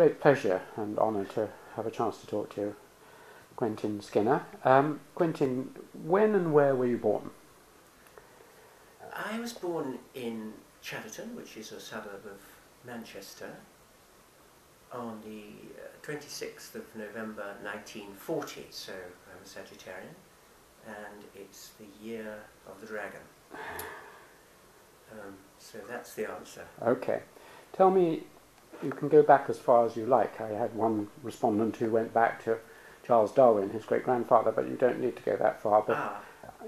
great pleasure and honour to have a chance to talk to you, Quentin Skinner. Um, Quentin, when and where were you born? I was born in Chadderton, which is a suburb of Manchester, on the 26th uh, of November 1940, so I'm a Sagittarian, and it's the year of the dragon. Um, so that's the answer. Okay. Tell me, you can go back as far as you like. I had one respondent who went back to Charles Darwin, his great grandfather, but you don't need to go that far. But ah.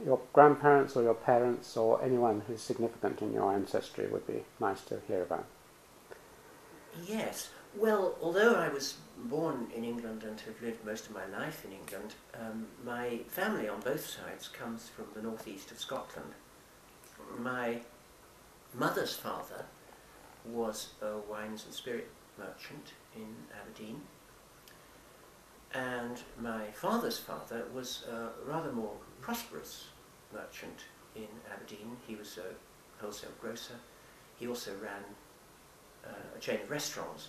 your grandparents or your parents or anyone who's significant in your ancestry would be nice to hear about. Yes. Well, although I was born in England and have lived most of my life in England, um, my family on both sides comes from the northeast of Scotland. My mother's father was a wines and spirit merchant in Aberdeen, and my father's father was a rather more prosperous merchant in Aberdeen. He was a wholesale grocer. He also ran uh, a chain of restaurants.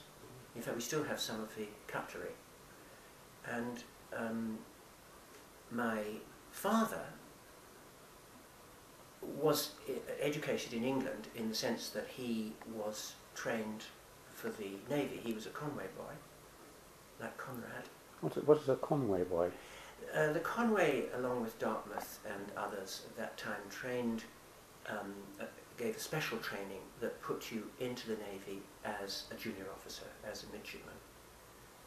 In fact, we still have some of the cutlery. And um, my father was educated in England in the sense that he was trained for the Navy. He was a Conway boy, like Conrad. What, what is a Conway boy? Uh, the Conway, along with Dartmouth and others at that time, trained, um, uh, gave a special training that put you into the Navy as a junior officer, as a midshipman.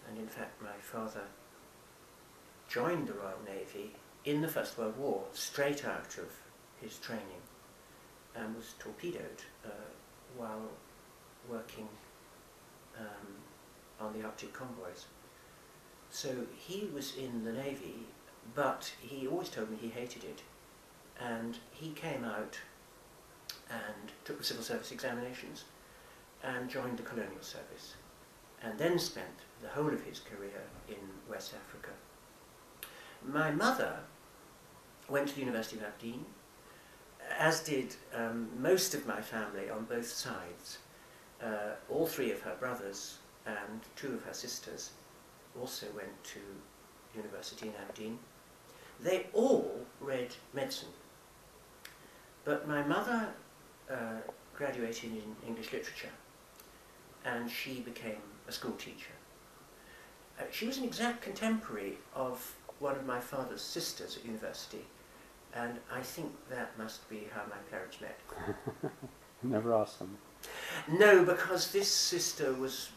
And in fact, my father joined the Royal Navy in the First World War, straight out of his training and was torpedoed uh, while working um, on the Arctic convoys. So he was in the Navy, but he always told me he hated it. And he came out and took the civil service examinations and joined the colonial service and then spent the whole of his career in West Africa. My mother went to the University of Aberdeen as did um, most of my family on both sides. Uh, all three of her brothers and two of her sisters also went to university in Aberdeen. They all read medicine. But my mother uh, graduated in English literature and she became a school teacher. Uh, she was an exact contemporary of one of my father's sisters at university, and I think that must be how my parents met. Never asked them. No, because this sister was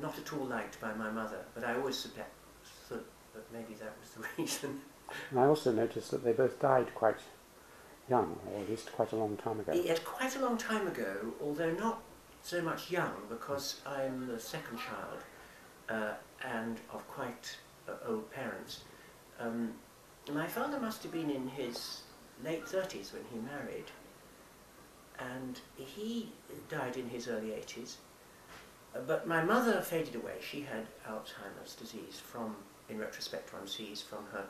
not at all liked by my mother, but I always suspect that, that maybe that was the reason. And I also noticed that they both died quite young, or at least quite a long time ago. Yes, quite a long time ago, although not so much young, because I'm the second child uh, and of quite uh, old parents. Um, my father must have been in his late 30s when he married, and he died in his early 80s. But my mother faded away. She had Alzheimer's disease from, in retrospect, one sees from her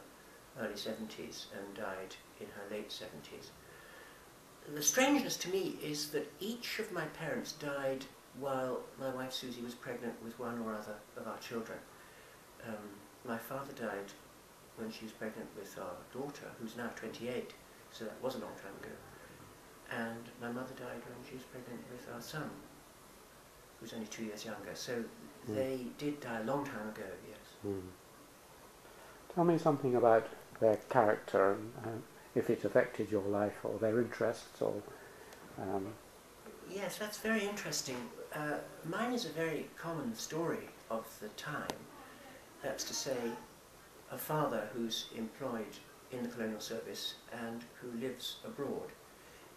early 70s and died in her late 70s. The strangeness to me is that each of my parents died while my wife Susie was pregnant with one or other of our children. Um, my father died when she was pregnant with our daughter, who's now 28, so that was a long time ago. And my mother died when she was pregnant with our son, who's only two years younger. So mm. they did die a long time ago, yes. Mm. Tell me something about their character, and uh, if it affected your life or their interests or... Um... Yes, that's very interesting. Uh, mine is a very common story of the time. That's to say, a father who's employed in the colonial service and who lives abroad.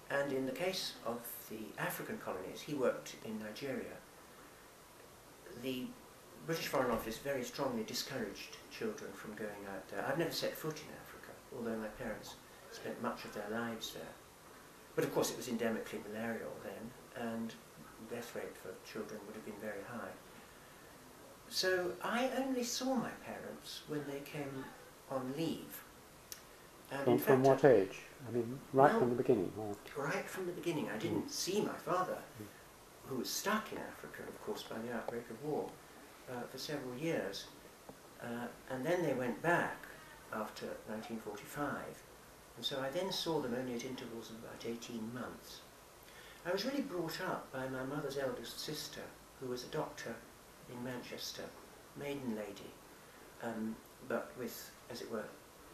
And in the case of the African colonies, he worked in Nigeria. The British Foreign Office very strongly discouraged children from going out there. I've never set foot in Africa, although my parents spent much of their lives there. But of course it was endemically malarial then, and death rate for children would have been very high. So I only saw my parents when they came on leave. And from, from what age? I mean, right well, from the beginning? Or? Right from the beginning. I didn't mm. see my father, mm. who was stuck in Africa, of course, by the outbreak of war. uh, for several years. Uh, and then they went back after 1945. And so I then saw them only at intervals of about 18 months. I was really brought up by my mother's eldest sister, who was a doctor in Manchester, maiden lady, um, but with, as it were,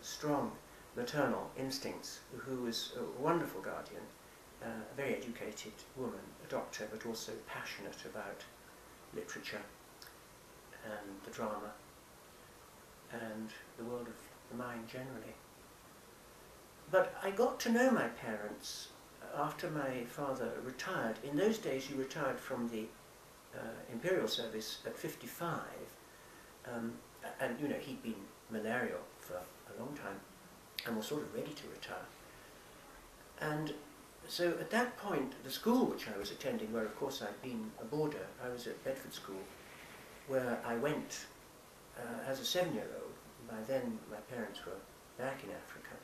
strong maternal instincts, who was a wonderful guardian, uh, a very educated woman, a doctor, but also passionate about literature and the drama and the world of the mind generally. But I got to know my parents after my father retired. In those days, you retired from the imperial service at 55, um, and you know he'd been malarial for a long time and was sort of ready to retire. And so at that point, the school which I was attending, where of course I'd been a boarder, I was at Bedford School, where I went uh, as a seven-year-old. By then, my parents were back in Africa.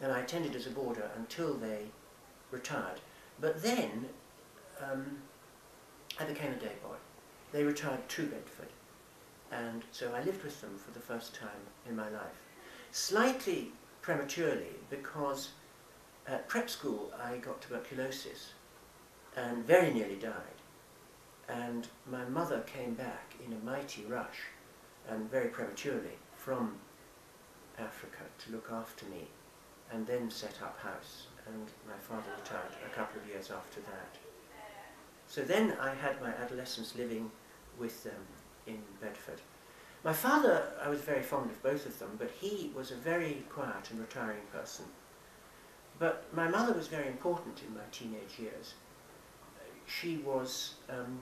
And I attended as a boarder until they retired. But then, um, I became a day boy. They retired to Bedford. And so I lived with them for the first time in my life. Slightly prematurely, because at prep school I got tuberculosis and very nearly died. And my mother came back in a mighty rush and very prematurely from Africa to look after me and then set up house. And my father retired a couple of years after that. So then I had my adolescence living with them in Bedford. My father, I was very fond of both of them, but he was a very quiet and retiring person. But my mother was very important in my teenage years. She was um,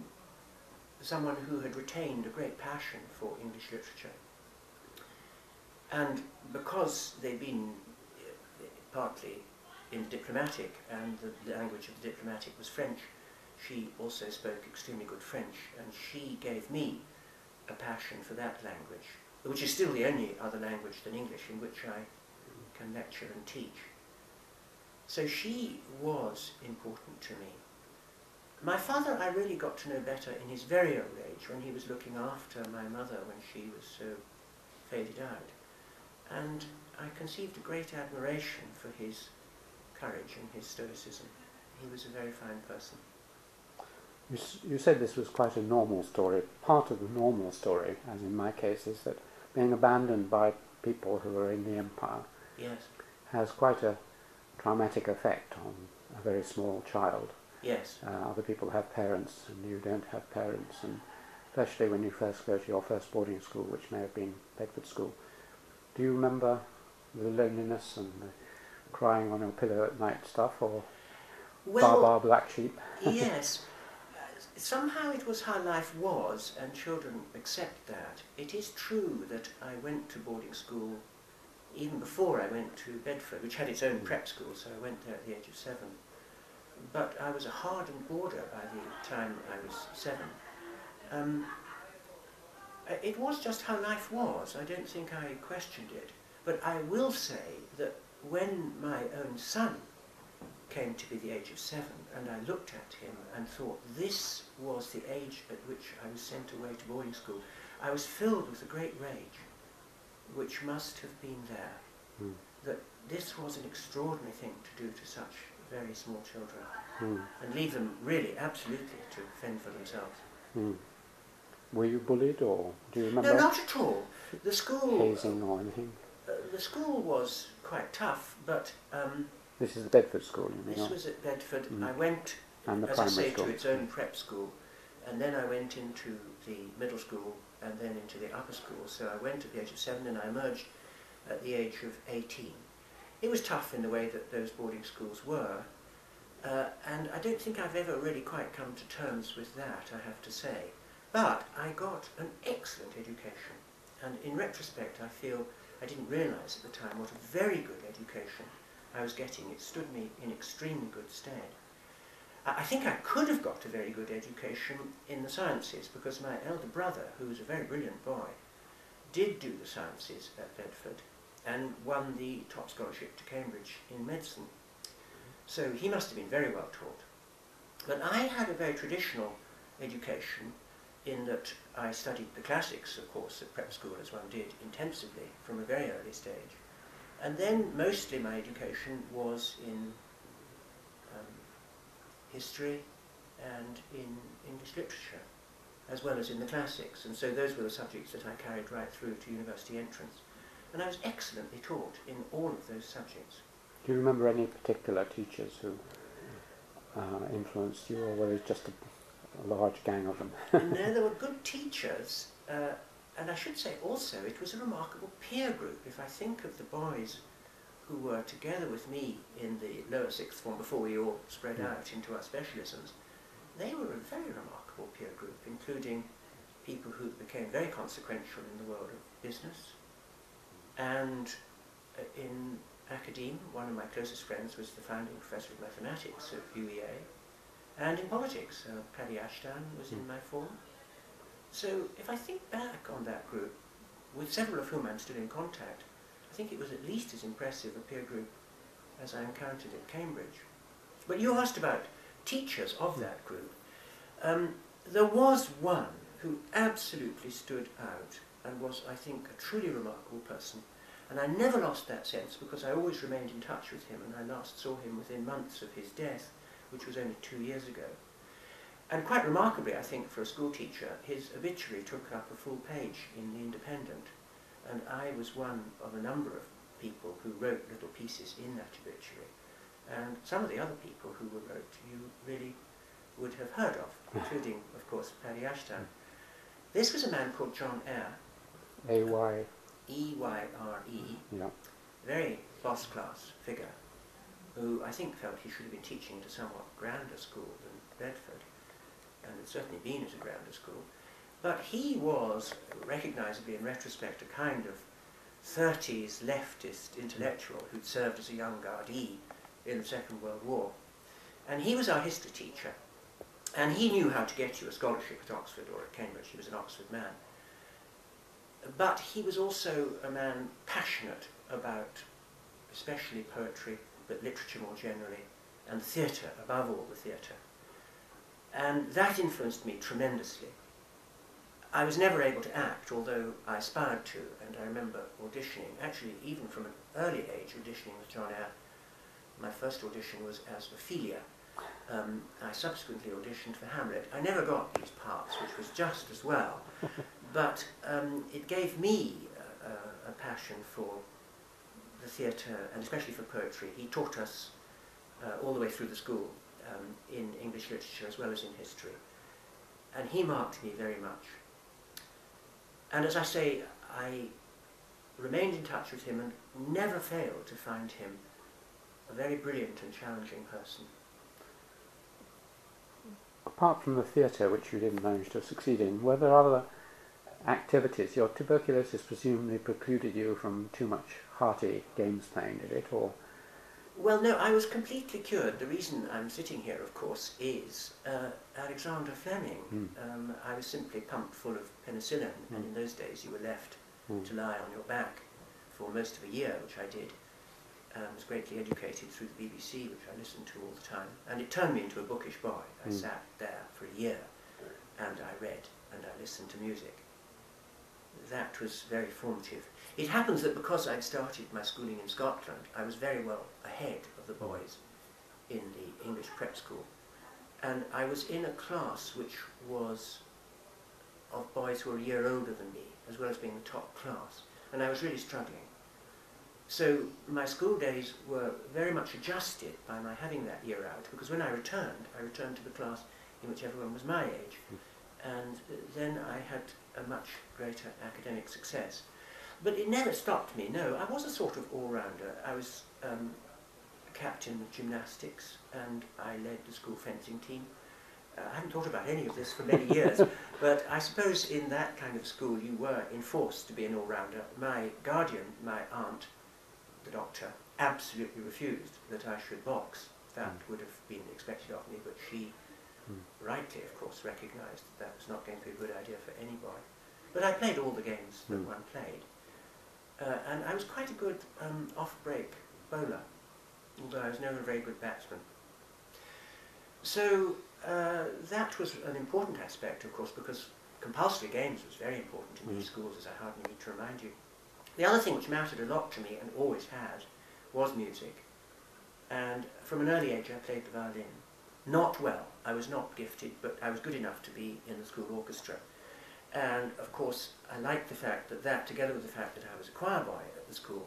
someone who had retained a great passion for English literature. And because they'd been uh, partly in diplomatic, and the language of the diplomatic was French, she also spoke extremely good French, and she gave me a passion for that language, which is still the only other language than English in which I can lecture and teach. So she was important to me. My father I really got to know better in his very old age when he was looking after my mother when she was uh, so faded out. And I conceived a great admiration for his courage and his stoicism. He was a very fine person. You, you said this was quite a normal story. Part of the normal story, as in my case, is that being abandoned by people who are in the empire yes. has quite a traumatic effect on a very small child. Yes. Uh, other people have parents and you don't have parents, and especially when you first go to your first boarding school, which may have been Bedford School. Do you remember the loneliness and the crying on your pillow at night stuff, or well, Baa Baa Black Sheep? yes. Somehow it was how life was, and children accept that. It is true that I went to boarding school even before I went to Bedford, which had its own prep school, so I went there at the age of seven. But I was a hardened boarder by the time I was seven. Um, it was just how life was. I don't think I questioned it. But I will say that when my own son came to be the age of seven, and I looked at him and thought this was the age at which I was sent away to boarding school, I was filled with a great rage, which must have been there. Mm. That this was an extraordinary thing to do to such very small children, Mm. and leave them really absolutely to fend for themselves. Mm. Were you bullied, or do you remember No, not at all. The school, hazing or anything? uh, the school was quite tough, but um, This is the Bedford School, you mean? this was at Bedford. Mm. I went and the as I say, school. to its own prep school. And then I went into the middle school and then into the upper school. So I went at the age of seven and I emerged at the age of 18. It was tough in the way that those boarding schools were. Uh, and I don't think I've ever really quite come to terms with that, I have to say. But I got an excellent education. And in retrospect, I feel I didn't realise at the time what a very good education I was getting. It stood me in extremely good stead. I think I could have got a very good education in the sciences because my elder brother, who was a very brilliant boy, did do the sciences at Bedford and won the top scholarship to Cambridge in medicine. So he must have been very well taught. But I had a very traditional education in that I studied the classics, of course, at prep school, as one did, intensively from a very early stage. And then mostly my education was in um, history and in English literature, as well as in the classics. And so those were the subjects that I carried right through to university entrance. And I was excellently taught in all of those subjects. Do you remember any particular teachers who uh, influenced you, or were it just a, a large gang of them? no, there were good teachers, uh, and I should say also it was a remarkable peer group. If I think of the boys who were together with me in the lower sixth form before we all spread Mm. out into our specialisms, they were a very remarkable peer group, including people who became very consequential in the world of business. And uh, in academe, one of my closest friends was the founding professor of mathematics at UEA. And in politics, uh, Paddy Ashdown was in Mm. my form. So if I think back on that group, with several of whom I'm still in contact, I think it was at least as impressive a peer group as I encountered at Cambridge. But you asked about teachers of that group. Um, there was one who absolutely stood out and was, I think, a truly remarkable person. And I never lost that sense because I always remained in touch with him and I last saw him within months of his death, which was only two years ago. And quite remarkably, I think, for a school teacher, his obituary took up a full page in The Independent. And I was one of a number of people who wrote little pieces in that obituary. And some of the other people who were wrote you really would have heard of, including, of course, Paddy Ashdown. This was a man called John Eyre, A Y, E-Y-R-E, yeah. very boss class figure, who I think felt he should have been teaching at a somewhat grander school than Bedford, and had certainly been at a grammar school. But he was, recognisably in retrospect, a kind of 30s leftist intellectual hmm. who'd served as a young Gardaí in the Second World War. And he was our history teacher, and he knew how to get you a scholarship at Oxford or at Cambridge. He was an Oxford man. But he was also a man passionate about especially poetry, but literature more generally, and theatre, above all the theatre. And that influenced me tremendously. I was never able to act, although I aspired to, and I remember auditioning, actually even from an early age, auditioning with John Eyre. My first audition was as Ophelia. Um, I subsequently auditioned for Hamlet. I never got these parts, which was just as well, but um, it gave me a, a, passion for the theatre, and especially for poetry. He taught us uh, all the way through the school um, in English literature as well as in history. And he marked me very much. And as I say, I remained in touch with him and never failed to find him a very brilliant and challenging person. Apart from the theatre, which you didn't manage to succeed in, were there other activities? Your tuberculosis presumably precluded you from too much hearty games playing, did it? Or Well, no, I was completely cured. The reason I'm sitting here, of course, is uh, Alexander Fleming. Mm. Um, I was simply pumped full of penicillin, and Mm. in those days you were left Mm. to lie on your back for most of a year, which I did. Um, was greatly educated through the BBC, which I listened to all the time, and it turned me into a bookish boy. I Mm. sat there for a year, and I read and I listened to music. That was very formative. It happens that because I'd started my schooling in Scotland, I was very well ahead of the boys in the English prep school, and I was in a class which was of boys who were a year older than me, as well as being the top class, and I was really struggling. So my school days were very much adjusted by my having that year out, because when I returned, I returned to the class in which everyone was my age, and then I had a much greater academic success. But it never stopped me, no. I was a sort of all-rounder. I was um, captain of gymnastics, and I led the school fencing team. Uh, I hadn't thought about any of this for many years, but I suppose in that kind of school you were enforced to be an all-rounder. My guardian, my aunt, the doctor, absolutely refused that I should box. That Mm. would have been expected of me, but she Mm. rightly, of course, recognised that that was not going to be a good idea for any boy. But I played all the games that Mm. one played. Uh, and I was quite a good um, off-break bowler, although I was never a very good batsman. So uh, that was an important aspect, of course, because compulsory games was very important in these Mm. schools, as I hardly need to remind you. The other thing which mattered a lot to me, and always has, was music. And from an early age, I played the violin. Not well. I was not gifted, but I was good enough to be in the school orchestra. And of course, I liked the fact that that, together with the fact that I was a choir boy at the school,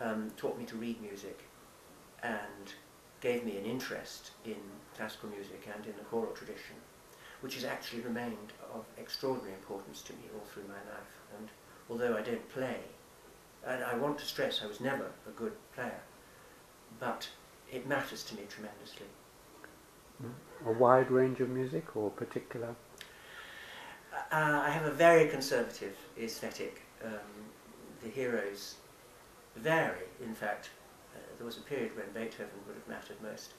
um, taught me to read music and gave me an interest in classical music and in the choral tradition, which has actually remained of extraordinary importance to me all through my life. And although I don't play, and I want to stress I was never a good player, but it matters to me tremendously. A wide range of music or particular? Uh, I have a very conservative aesthetic. Um, the heroes vary. In fact, uh, there was a period when Beethoven would have mattered most,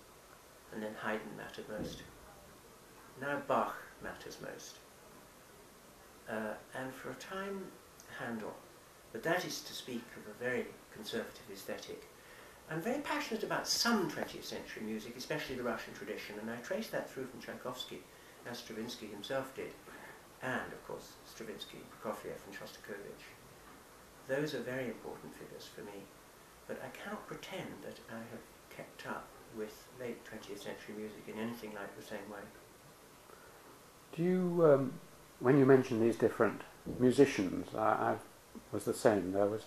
and then Haydn mattered most. Now Bach matters most. Uh, and for a time, Handel. But that is to speak of a very conservative aesthetic. I'm very passionate about some 20th century music, especially the Russian tradition, and I trace that through from Tchaikovsky, as Stravinsky himself did and of course Stravinsky, Prokofiev and Shostakovich. Those are very important figures for me, but I cannot pretend that I have kept up with late 20th century music in anything like the same way. Do you, um, when you mention these different musicians, I, I was the same. There was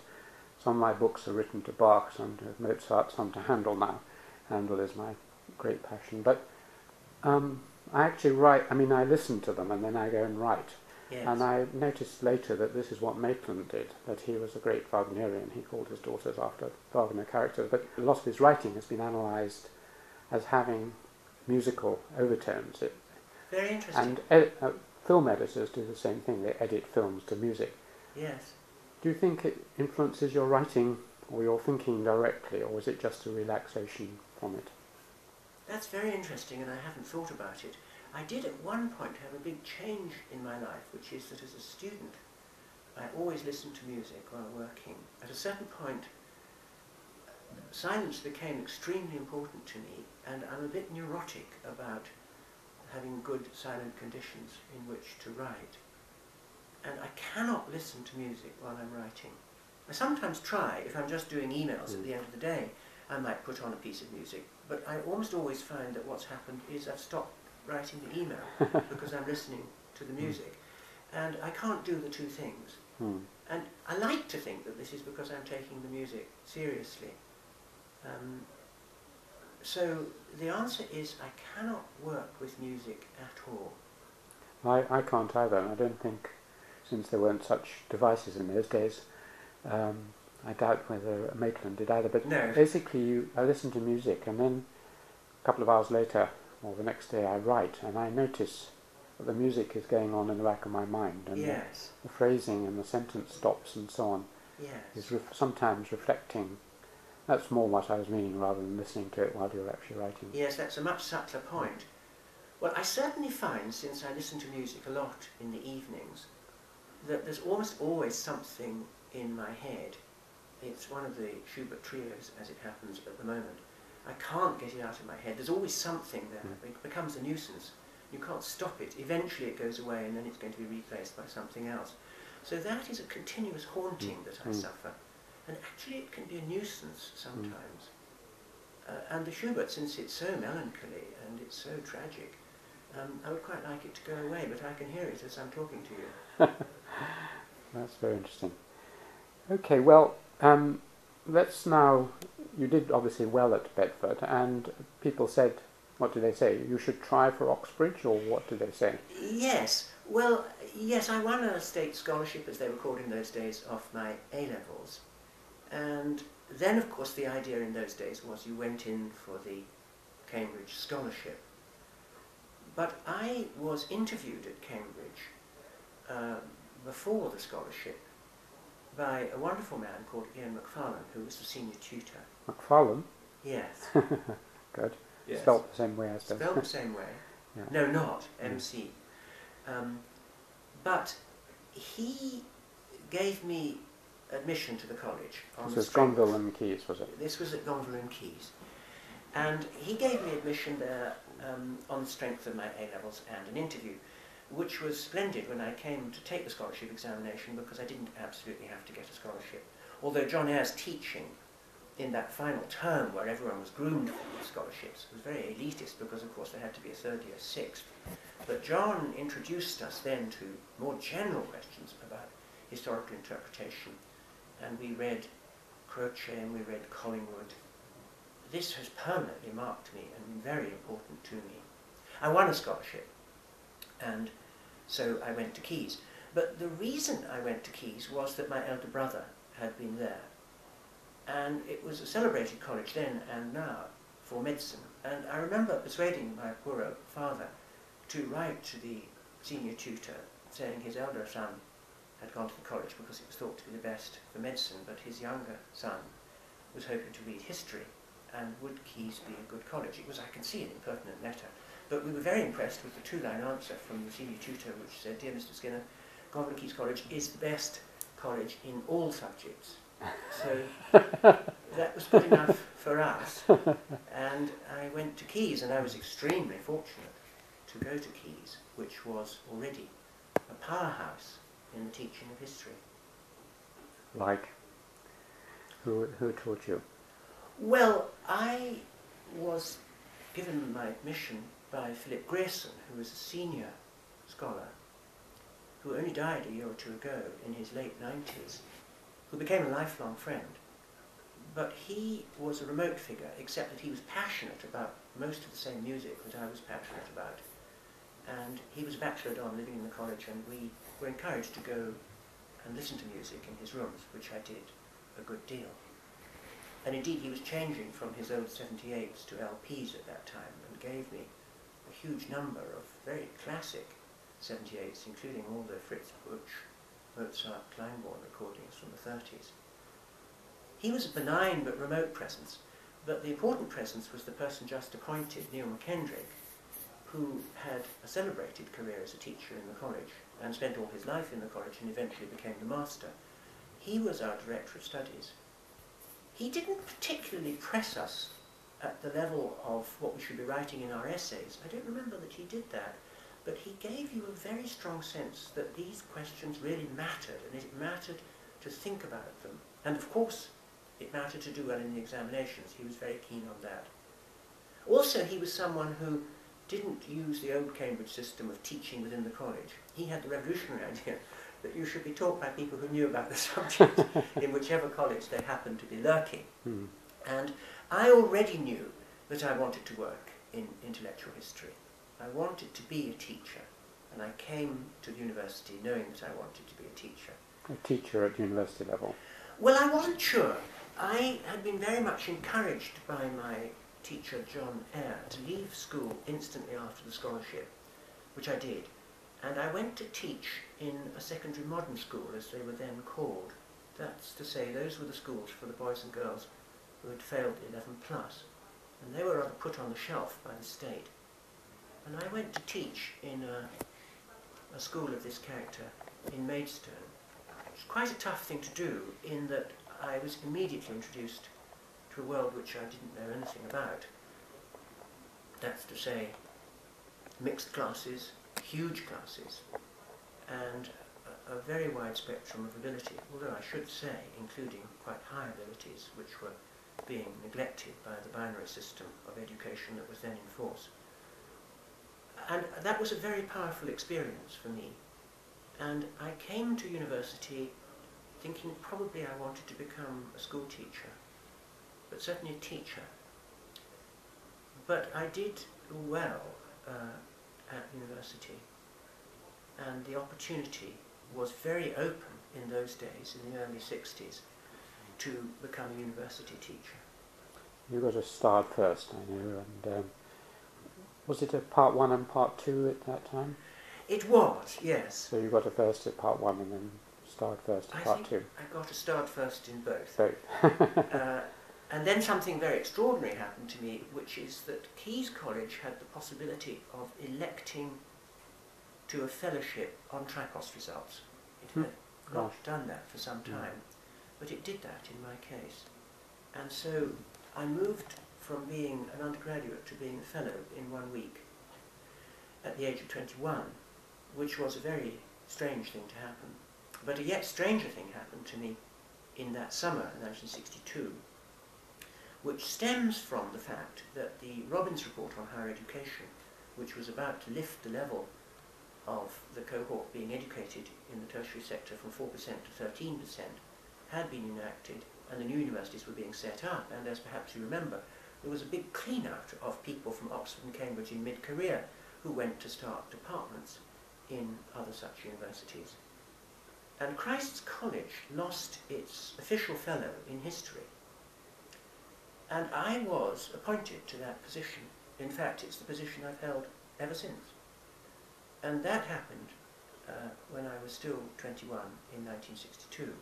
some of my books are written to Bach, some to Mozart, some to Handel now. Handel is my great passion, but um, I actually write. I mean, I listen to them and then I go and write. Yes. And I noticed later that this is what Maitland did, that he was a great Wagnerian. He called his daughters after Wagner characters, but a lot of his writing has been analysed as having musical overtones. It, very interesting. and ed- uh, film editors do the same thing, they edit films to music. yes. Do you think it influences your writing or your thinking directly, or is it just a relaxation from it? That's very interesting, and I haven't thought about it. I did at one point have a big change in my life, which is that as a student, I always listened to music while working. At a certain point, silence became extremely important to me, and I'm a bit neurotic about having good silent conditions in which to write. And I cannot listen to music while I'm writing. I sometimes try, if I'm just doing emails at Mm. the end of the day, I might put on a piece of music, but I almost always find that what's happened is I've stopped writing the email because I'm listening to the music. And I can't do the two things. Hmm. And I like to think that this is because I'm taking the music seriously. Um, so the answer is I cannot work with music at all. I, I can't either, I don't think, since there weren't such devices in those days, um, I doubt whether Maitland did either. But No. basically, you, I listen to music, and then a couple of hours later, or the next day, I write, and I notice that the music is going on in the back of my mind, and the, the phrasing and the sentence stops and so on yes. is ref- sometimes reflecting. That's more what I was meaning, rather than listening to it while you're actually writing. Yes, that's a much subtler point. Well, I certainly find, since I listen to music a lot in the evenings, that there's almost always something in my head. It's one of the Schubert trios, as it happens at the moment. I can't get it out of my head. There's always something there. Mm. It becomes a nuisance. You can't stop it. Eventually it goes away and then it's going to be replaced by something else. So that is a continuous haunting that I Mm. suffer. And actually it can be a nuisance sometimes. Uh, and the Schubert, since it's so melancholy and it's so tragic, um, I would quite like it to go away, but I can hear it as I'm talking to you. That's very interesting. Okay, well, um, let's now. You did obviously well at Bedford, and people said, what do they say? You should try for Oxbridge, or what do they say? Yes, well, yes, I won a state scholarship, as they were called in those days, off my A levels. And then, of course, the idea in those days was you went in for the Cambridge scholarship. But I was interviewed at Cambridge uh, before the scholarship by a wonderful man called Ian Macfarlane, who was the senior tutor. Macfarlane, Yes. good. yes. Spelt the same way as Spelled does. the same way. Yeah. No, not Mm. MC. Um, but he gave me admission to the college. On This was strength- Gonville and Caius, was it? This was at Gonville and Caius. And he gave me admission there um, on the strength of my A levels and an interview. which was splendid when I came to take the scholarship examination because I didn't absolutely have to get a scholarship. Although John Eyre's teaching in that final term where everyone was groomed for scholarships was very elitist because of course there had to be a third year sixth. But John introduced us then to more general questions about historical interpretation and we read Croce and we read Collingwood. This has permanently marked me and been very important to me. I won a scholarship and so I went to Caius. But the reason I went to Caius was that my elder brother had been there. And it was a celebrated college then and now for medicine. And I remember persuading my poor old father to write to the senior tutor saying his elder son had gone to the college because it was thought to be the best for medicine, but his younger son was hoping to read history, and would Caius be a good college? It was, I can see, an impertinent letter, but we were very impressed with the two-line answer from the senior tutor, which said, Dear Mr Skinner, Gonville Caius College is the best college in all subjects. So that was good enough for us. And I went to Caius, and I was extremely fortunate to go to Caius, which was already a powerhouse in the teaching of history. Like? Who, who taught you? Well, I was given my admission by Philip Grayson, who was a senior scholar, who only died a year or two ago in his late 90s, who became a lifelong friend. But he was a remote figure, except that he was passionate about most of the same music that I was passionate about. And he was a bachelor don living in the college, and we were encouraged to go and listen to music in his rooms, which I did a good deal. And indeed, he was changing from his old 78s to LPs at that time and gave me a huge number of very classic 78s, including all the Fritz Busch, Mozart, Glyndebourne recordings from the 30s. He was a benign but remote presence, but the important presence was the person just appointed, Neil McKendrick, who had a celebrated career as a teacher in the college and spent all his life in the college and eventually became the master. He was our director of studies. He didn't particularly press us at the level of what we should be writing in our essays. I don't remember that he did that, but he gave you a very strong sense that these questions really mattered and it mattered to think about them. And of course, it mattered to do well in the examinations. He was very keen on that. Also, he was someone who didn't use the old Cambridge system of teaching within the college. He had the revolutionary idea that you should be taught by people who knew about the subject in whichever college they happened to be lurking. Hmm. And I already knew that I wanted to work in intellectual history. I wanted to be a teacher, and I came to the university knowing that I wanted to be a teacher. A teacher at university level? Well, I wasn't sure. I had been very much encouraged by my teacher John Eyre to leave school instantly after the scholarship, which I did, and I went to teach in a secondary modern school, as they were then called. That's to say, those were the schools for the boys and girls who had failed 11 plus, and they were rather put on the shelf by the state. And I went to teach in a, a school of this character in Maidstone. It was quite a tough thing to do in that I was immediately introduced to a world which I didn't know anything about. That's to say, mixed classes, huge classes, and a, very wide spectrum of ability, although I should say, including quite high abilities which were being neglected by the binary system of education that was then in force. And that was a very powerful experience for me. And I came to university thinking probably I wanted to become a school teacher but certainly a teacher. But I did well uh, at university, and the opportunity was very open in those days, in the early 60s, to become a university teacher. You got a starred first, I know, and um, was it a part one and part two at that time? It was, yes. So you got a first at part one and then starred first at I part two? I got a starred first in both. Both. uh, and then something very extraordinary happened to me, which is that Caius College had the possibility of electing to a fellowship on Tripos results. It Hmm. had not Gosh. done that for some Hmm. time, but it did that in my case. And so I moved from being an undergraduate to being a fellow in one week at the age of 21. which was a very strange thing to happen. But a yet stranger thing happened to me in that summer, 1962, which stems from the fact that the Robbins Report on Higher Education, which was about to lift the level of the cohort being educated in the tertiary sector from 4% to 13%, had been enacted and the new universities were being set up. And as perhaps you remember, there was a big clean out of people from Oxford and Cambridge in mid-career who went to start departments in other such universities. And Christ's College lost its official fellow in history. And I was appointed to that position. In fact, it's the position I've held ever since. And that happened uh, when I was still 21 in 1962.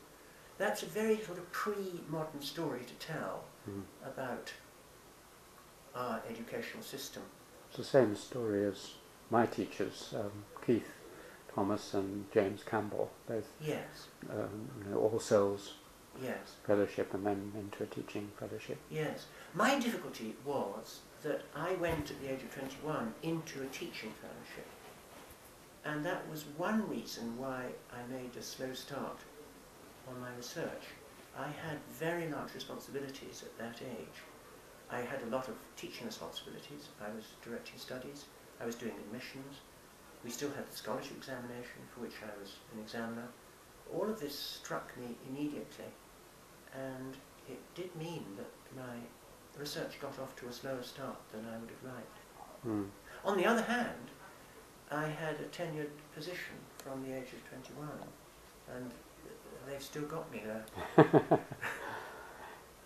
That's a very sort of pre-modern story to tell Mm. about our educational system. It's the same story as my teachers, um, Keith Thomas and James Campbell, both Yes, um, you know, All Souls yes, Fellowship and then into a teaching fellowship. yes. My difficulty was that I went at the age of 21 into a teaching fellowship. And that was one reason why I made a slow start on my research. I had very large responsibilities at that age. I had a lot of teaching responsibilities. I was directing studies. I was doing admissions. We still had the scholarship examination for which I was an examiner. All of this struck me immediately and it did mean that my research got off to a slower start than I would have liked. Mm. On the other hand, I had a tenured position from the age of 21 and they've still got me there.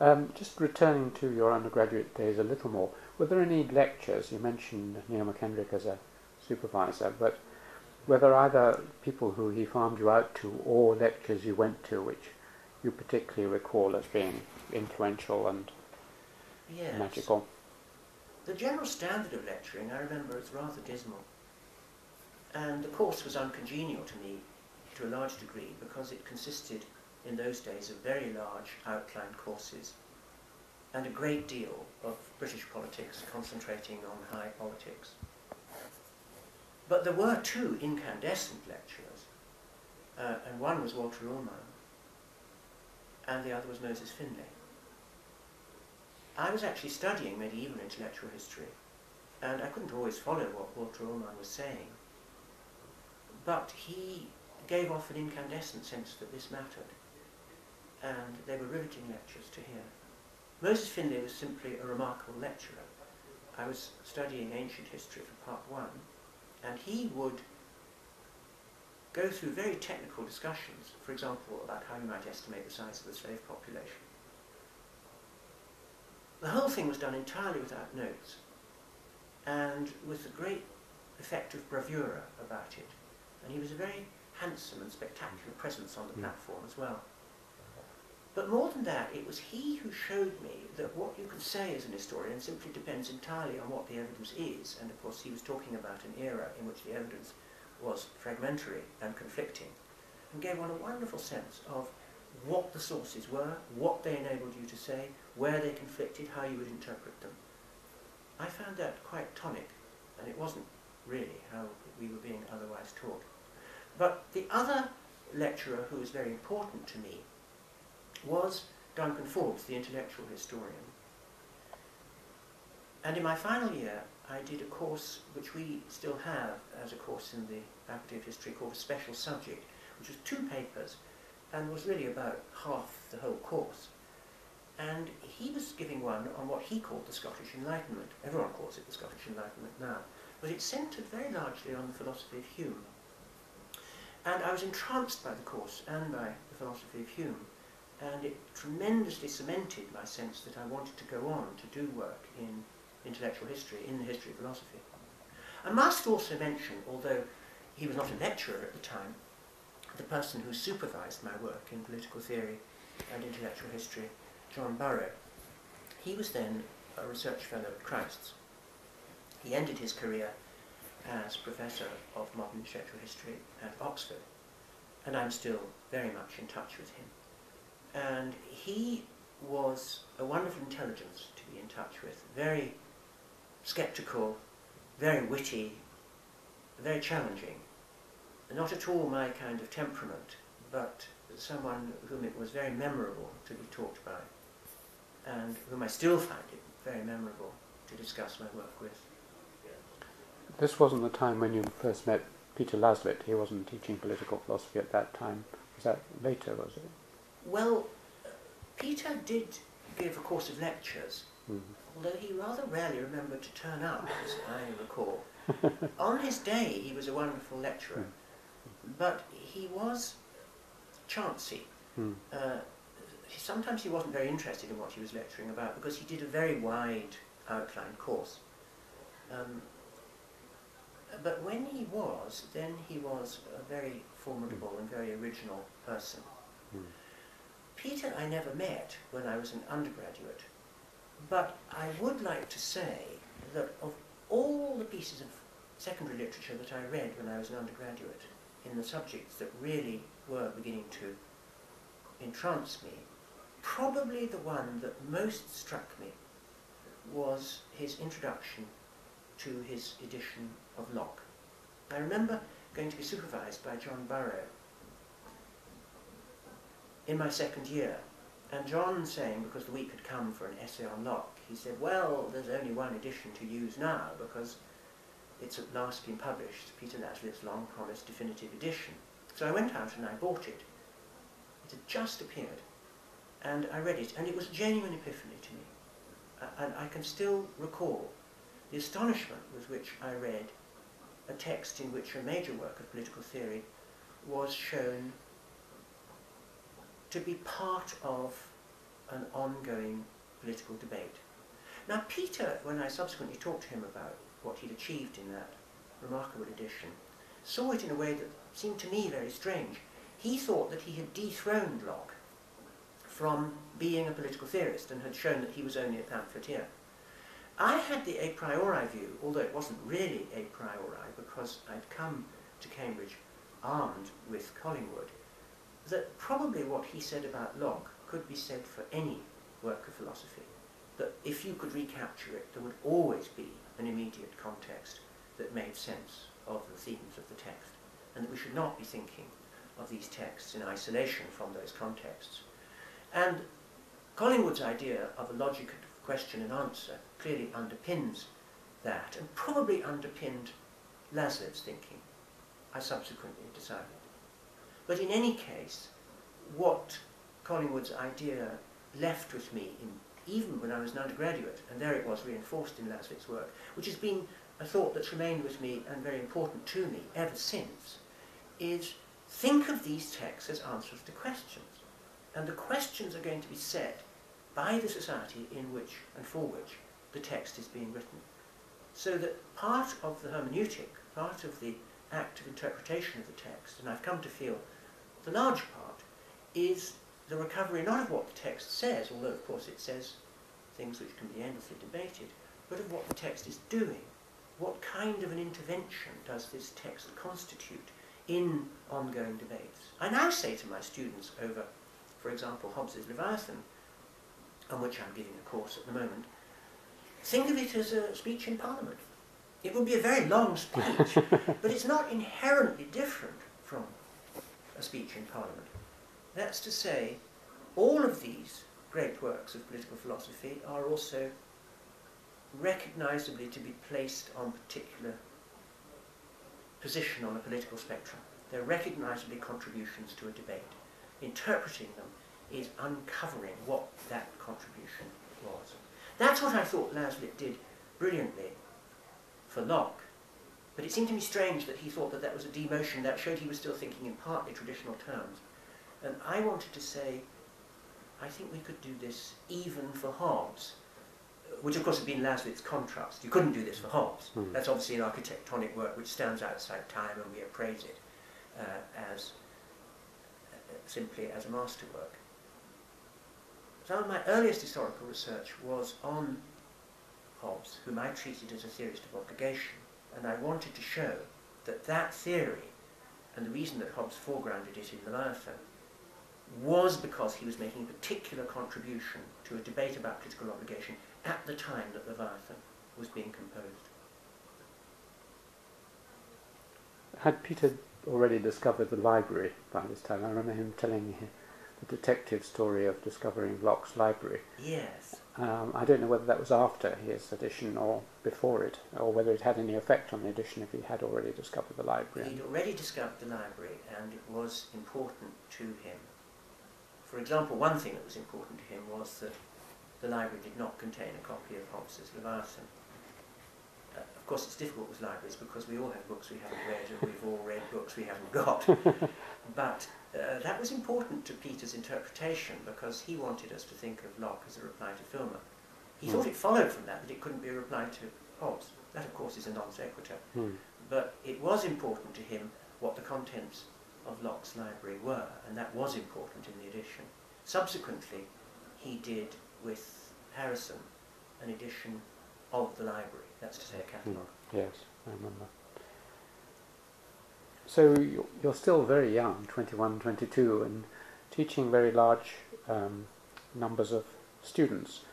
Um, just returning to your undergraduate days a little more, were there any lectures? You mentioned Neil McKendrick as a supervisor, but were there either people who he farmed you out to or lectures you went to which you particularly recall as being influential and Yes. magical? The general standard of lecturing, I remember, is rather dismal. And the course was uncongenial to me to a large degree because it consisted in those days of very large outline courses and a great deal of British politics concentrating on high politics. But there were two incandescent lecturers, uh, and one was Walter Ullmann, and the other was Moses Finley. I was actually studying medieval intellectual history, and I couldn't always follow what Walter Ullmann was saying, but he gave off an incandescent sense that this mattered, and they were riveting lectures to hear. Moses Finley was simply a remarkable lecturer. I was studying ancient history for part one, and he would go through very technical discussions, for example, about how you might estimate the size of the slave population. The whole thing was done entirely without notes, and with a great effect of bravura about it. And he was a very handsome and spectacular presence on the Mm. platform as well. But more than that, it was he who showed me that what you can say as an historian simply depends entirely on what the evidence is. And of course, he was talking about an era in which the evidence was fragmentary and conflicting, and gave one a wonderful sense of what the sources were, what they enabled you to say, where they conflicted, how you would interpret them. I found that quite tonic, and it wasn't really how we were being otherwise taught. But the other lecturer who was very important to me was Duncan Forbes, the intellectual historian. And in my final year, I did a course which we still have as a course in the Faculty of History called a special subject, which was two papers and was really about half the whole course. And he was giving one on what he called the Scottish Enlightenment. Everyone calls it the Scottish Enlightenment now. But it centred very largely on the philosophy of Hume. And I was entranced by the course and by the philosophy of Hume. And it tremendously cemented my sense that I wanted to go on to do work in intellectual history, in the history of philosophy. I must also mention, although he was not a lecturer at the time, the person who supervised my work in political theory and intellectual history, John Burrow. He was then a research fellow at Christ's. He ended his career as Professor of Modern Intellectual History at Oxford, and I'm still very much in touch with him. And he was a wonderful intelligence to be in touch with, very sceptical, very witty, very challenging, not at all my kind of temperament, but someone whom it was very memorable to be taught by, and whom I still find it very memorable to discuss my work with. This wasn't the time when you first met Peter Laslett. He wasn't teaching political philosophy at that time. Was that later, was it? Well, Peter did give a course of lectures, Mm. although he rather rarely remembered to turn up, as I recall. On his day, he was a wonderful lecturer, but he was chancy. Mm. Uh, sometimes he wasn't very interested in what he was lecturing about because he did a very wide outline course. Um, but when he was, then he was a very formidable and very original person. Mm. Peter I never met when I was an undergraduate, but I would like to say that of all the pieces of secondary literature that I read when I was an undergraduate in the subjects that really were beginning to entrance me, probably the one that most struck me was his introduction to his edition of Locke. I remember going to be supervised by John Burrow in my second year, and John saying, because the week had come for an essay on Locke, he said, well, there's only one edition to use now because it's at last been published, Peter Laslett's long-promised definitive edition. So I went out and I bought it. It had just appeared, and I read it, and it was a genuine epiphany to me. And I can still recall the astonishment with which I read a text in which a major work of political theory was shown to be part of an ongoing political debate. Now, Peter, when I subsequently talked to him about what he'd achieved in that remarkable edition, saw it in a way that seemed to me very strange. He thought that he had dethroned Locke from being a political theorist and had shown that he was only a pamphleteer. I had the a priori view, although it wasn't really a priori because I'd come to Cambridge armed with Collingwood, that probably what he said about Locke could be said for any work of philosophy. That if you could recapture it, there would always be an immediate context that made sense of the themes of the text, and that we should not be thinking of these texts in isolation from those contexts. And Collingwood's idea of a logic question and answer clearly underpins that, and probably underpinned Laslett's thinking, I subsequently decided. But in any case, what Collingwood's idea left with me, in, even when I was an undergraduate, and there it was reinforced in Laslett's work, which has been a thought that's remained with me and very important to me ever since, is think of these texts as answers to questions. And the questions are going to be set by the society in which and for which the text is being written. So that part of the hermeneutic, part of the act of interpretation of the text, and I've come to feel the large part, is the recovery not of what the text says, although of course it says things which can be endlessly debated, but of what the text is doing. What kind of an intervention does this text constitute in ongoing debates? I now say to my students over, for example, Hobbes's Leviathan, on which I'm giving a course at the moment, think of it as a speech in Parliament. It would be a very long speech, but it's not inherently different from a speech in Parliament. That's to say, all of these great works of political philosophy are also recognisably to be placed on particular position on the political spectrum. They're recognisably contributions to a debate. Interpreting them is uncovering what that contribution was. That's what I thought Laslett did brilliantly for Locke. But it seemed to me strange that he thought that that was a demotion. That showed he was still thinking in partly traditional terms. And I wanted to say, I think we could do this even for Hobbes, which of course had been Laslett's contrast. You couldn't do this for Hobbes. Hmm. That's obviously an architectonic work which stands outside time and we appraise it uh, as uh, simply as a masterwork. Some of my earliest historical research was on Hobbes, whom I treated as a theorist of obligation, and I wanted to show that that theory, and the reason that Hobbes foregrounded it in Leviathan, was because he was making a particular contribution to a debate about political obligation at the time that Leviathan was being composed. Had Peter already discovered the library by this time. I remember him telling me the detective story of discovering Locke's library. Yes. Um, I don't know whether that was after his edition or before it, or whether it had any effect on the edition if he had already discovered the library. He'd already discovered the library and it was important to him. For example, one thing that was important to him was that the library did not contain a copy of Hobbes's Leviathan. Uh, of course, it's difficult with libraries because we all have books we haven't read and we've all read books we haven't got. but uh, that was important to Peter's interpretation because he wanted us to think of Locke as a reply to Filmer. He Mm. thought it followed from that that it couldn't be a reply to Hobbes. That, of course, is a non sequitur. Hmm. But it was important to him what the contents of Locke's library were, and that was important in the edition. Subsequently, he did with Harrison an edition of the library, that's to say a catalogue. Yes, I remember. So you- you're still very young, 21, 22, and teaching very large um, numbers of students.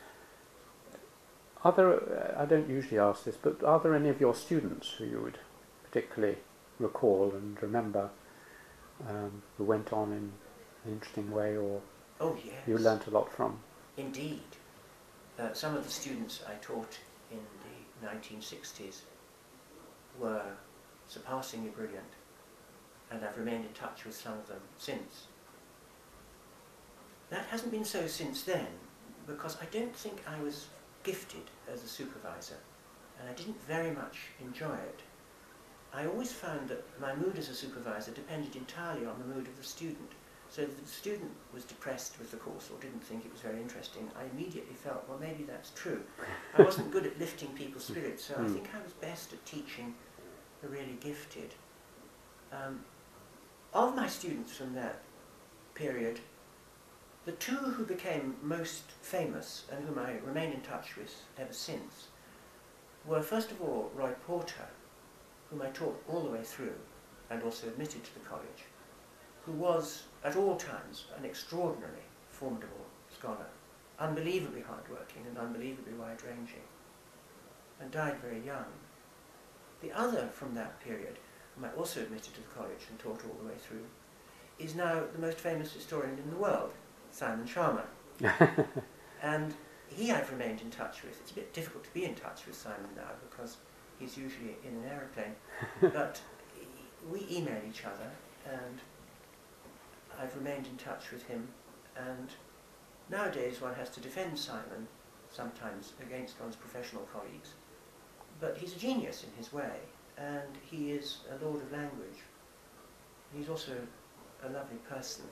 Are there, uh, I don't usually ask this, but are there any of your students who you would particularly recall and remember um, who went on in an interesting way or Oh, yes. you learnt a lot from? Indeed. Uh, some of the students I taught in the 1960s were surpassingly brilliant, and I've remained in touch with some of them since. That hasn't been so since then, because I don't think I was gifted as a supervisor, and I didn't very much enjoy it. I always found that my mood as a supervisor depended entirely on the mood of the student. So if the student was depressed with the course or didn't think it was very interesting, I immediately felt, well, maybe that's true. I wasn't good at lifting people's spirits, so I Mm. think I was best at teaching the really gifted. Um, of my students from that period, the two who became most famous and whom I remain in touch with ever since were, first of all, Roy Porter, whom I taught all the way through and also admitted to the college, who was at all times an extraordinarily formidable scholar, unbelievably hardworking and unbelievably wide-ranging, and died very young. The other from that period, whom I also admitted to the college and taught all the way through, is now the most famous historian in the world, Simon Schama. And he I've remained in touch with. It's a bit difficult to be in touch with Simon now because he's usually in an aeroplane. but we email each other and I've remained in touch with him. And nowadays one has to defend Simon sometimes against one's professional colleagues. But he's a genius in his way and he is a lord of language. He's also a lovely person.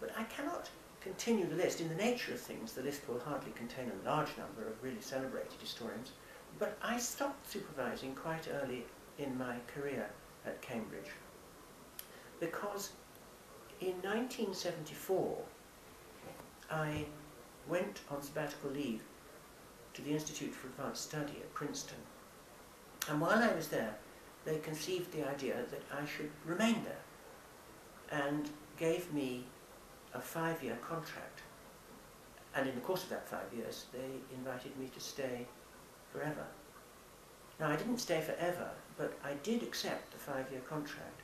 But I cannot continue the list. In the nature of things, the list will hardly contain a large number of really celebrated historians, but I stopped supervising quite early in my career at Cambridge because in 1974 I went on sabbatical leave to the Institute for Advanced Study at Princeton. And while I was there, they conceived the idea that I should remain there and gave me a five-year contract. And in the course of that five years, they invited me to stay forever. Now, I didn't stay forever, but I did accept the five-year contract.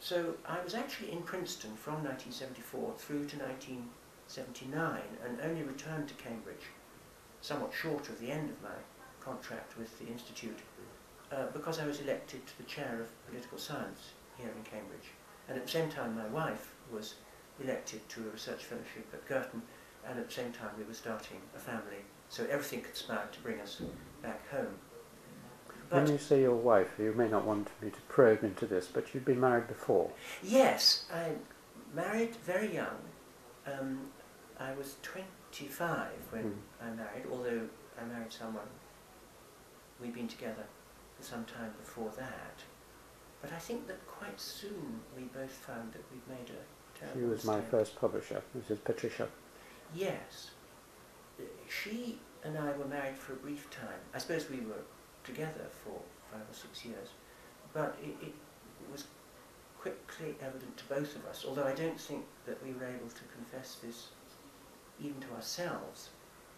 So I was actually in Princeton from 1974 through to 1979 and only returned to Cambridge somewhat short of the end of my contract with the Institute uh, because I was elected to the chair of political science here in Cambridge. And at the same time, my wife was elected to a research fellowship at Girton, and at the same time we were starting a family, so everything conspired to bring us back home. when you say your wife, you may not want me to probe into this, but you'd been married before. yes, I married very young. Um, I was 25 when Mm. I married, although I married someone we'd been together for some time before that. But I think that quite soon we both found that we'd made a terrible She was my first publisher, Mrs. Patricia. Yes. She and I were married for a brief time. I suppose we were together for five or six years. But it, it was quickly evident to both of us, although I don't think that we were able to confess this even to ourselves,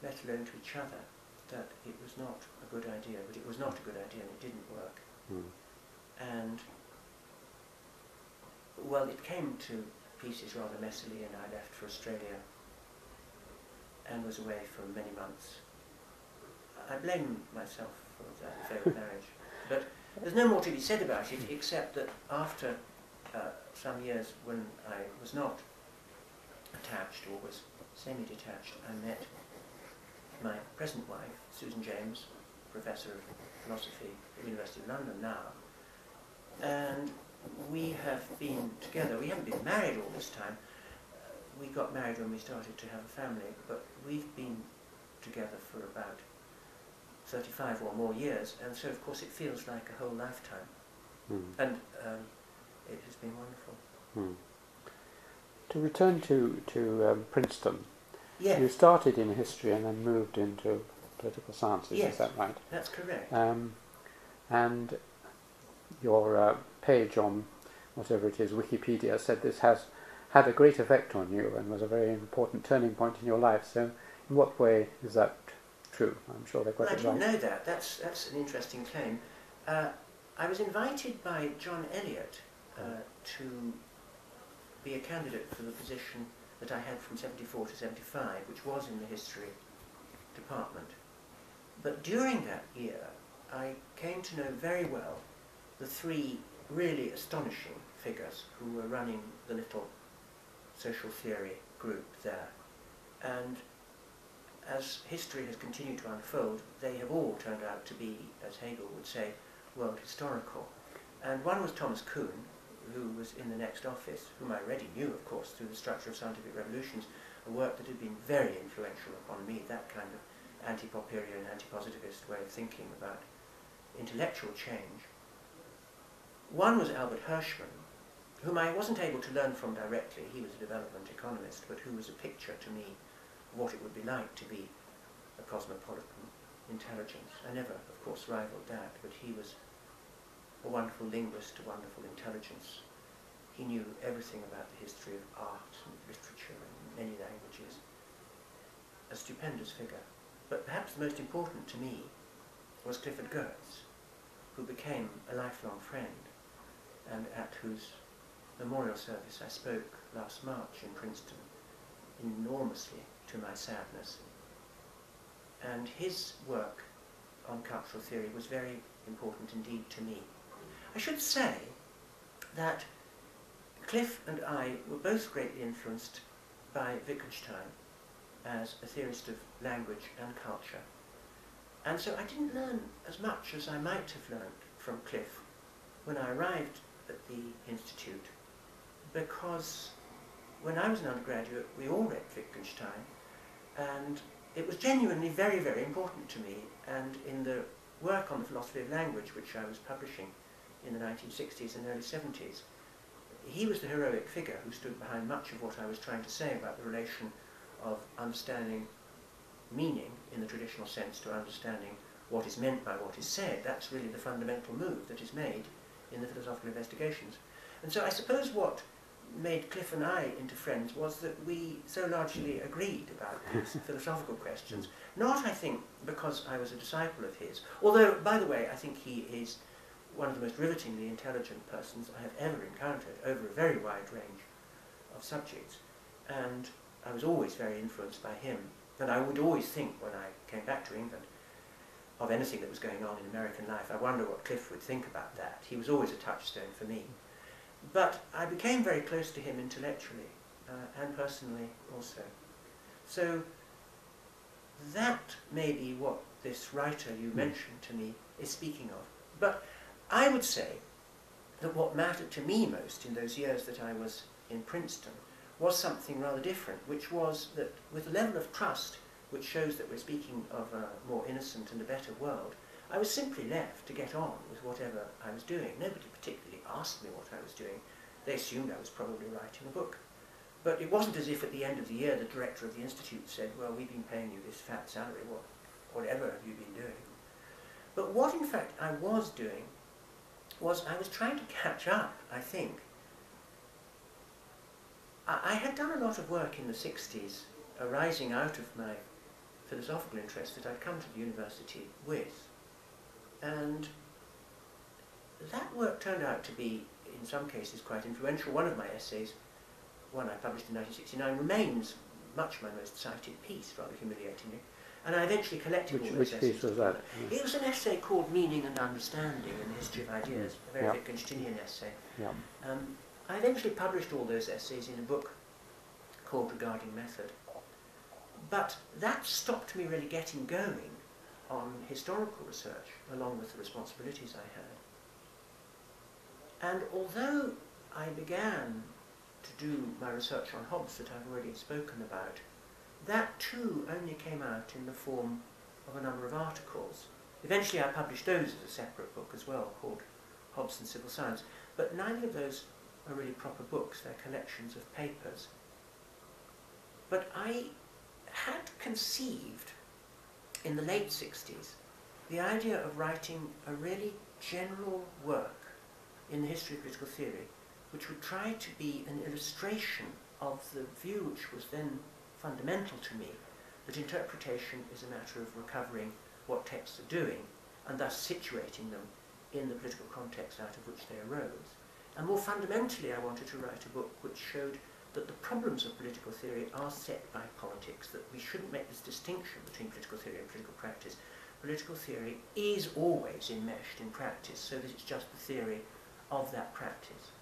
let alone to each other, that it was not a good idea. But it was not a good idea and it didn't work. Mm. And well, it came to pieces rather messily, and I left for Australia and was away for many months. I blame myself for that failed marriage, but there's no more to be said about it except that after uh, some years when I was not attached or was semi-detached, I met my present wife, Susan James, Professor of Philosophy at the University of London now, and we have been together. We haven't been married all this time. Uh, we got married when we started to have a family, but we've been together for about 35 or more years, and so of course it feels like a whole lifetime. Mm. And um, it has been wonderful. Mm. To return to, to um, Princeton, Yes, you started in history and then moved into political sciences, Yes. is that right? that's correct. Um, and your uh, page on whatever it is, Wikipedia, said this has had a great effect on you and was a very important turning point in your life. So, in what way is that true? I'm sure they got I it didn't know that. That's, that's an interesting claim. Uh, I was invited by John Elliott uh, to be a candidate for the position that I had from 74 to 75, which was in the history department. But during that year, I came to know very well the three really astonishing figures who were running the little social theory group there. And as history has continued to unfold, they have all turned out to be, as Hegel would say, world historical. And one was Thomas Kuhn, who was in the next office, whom I already knew, of course, through the structure of scientific revolutions, a work that had been very influential upon me, that kind of anti-Popperian, anti-positivist way of thinking about intellectual change. One was Albert Hirschman, whom I wasn't able to learn from directly. He was a development economist, but who was a picture to me of what it would be like to be a cosmopolitan intelligence. I never, of course, rivaled that, but he was a wonderful linguist, a wonderful intelligence. He knew everything about the history of art and literature and many languages. A stupendous figure. But perhaps the most important to me was Clifford Geertz, who became a lifelong friend and at whose memorial service I spoke last March in Princeton enormously to my sadness. And his work on cultural theory was very important indeed to me. I should say that Cliff and I were both greatly influenced by Wittgenstein as a theorist of language and culture. And so I didn't learn as much as I might have learned from Cliff when I arrived at the Institute because when I was an undergraduate we all read Wittgenstein and it was genuinely very, very important to me and in the work on the philosophy of language which I was publishing in the 1960s and early 70s, he was the heroic figure who stood behind much of what I was trying to say about the relation of understanding meaning in the traditional sense to understanding what is meant by what is said. That's really the fundamental move that is made in the philosophical investigations. And so I suppose what made Cliff and I into friends was that we so largely agreed about these philosophical questions. Not, I think, because I was a disciple of his, although, by the way, I think he is one of the most rivetingly intelligent persons I have ever encountered over a very wide range of subjects. And I was always very influenced by him. And I would always think when I came back to England of anything that was going on in American life, I wonder what Cliff would think about that. He was always a touchstone for me. But I became very close to him intellectually uh, and personally also. So that may be what this writer you mentioned to me is speaking of. But I would say that what mattered to me most in those years that I was in Princeton was something rather different, which was that with a level of trust which shows that we're speaking of a more innocent and a better world, I was simply left to get on with whatever I was doing. Nobody particularly asked me what I was doing. They assumed I was probably writing a book. But it wasn't as if at the end of the year the director of the institute said, well, we've been paying you this fat salary, what, whatever have you been doing? But what in fact I was doing was I was trying to catch up, I think. I, I had done a lot of work in the 60s arising out of my philosophical interest that I'd come to the university with. And that work turned out to be, in some cases, quite influential. One of my essays, one I published in 1969, remains much my most cited piece, rather humiliatingly. And I eventually collected which, all those Which essays. piece was that? It was an essay called Meaning and Understanding in the History of Ideas, a very. Wittgensteinian essay. Yeah. Um, I eventually published all those essays in a book called Regarding Method. But that stopped me really getting going on historical research, along with the responsibilities I had. And although I began to do my research on Hobbes that I've already spoken about, that too only came out in the form of a number of articles. Eventually I published those as a separate book as well, called Hobbes and Civil Science. But neither of those are really proper books, they're collections of papers. But I had conceived in the late 60s the idea of writing a really general work in the history of political theory which would try to be an illustration of the view which was then fundamental to me that interpretation is a matter of recovering what texts are doing and thus situating them in the political context out of which they arose. And more fundamentally, I wanted to write a book which showed that the problems of political theory are set by politics, that we shouldn't make this distinction between political theory and political practice. Political theory is always enmeshed in practice, so that it's just the theory of that practice.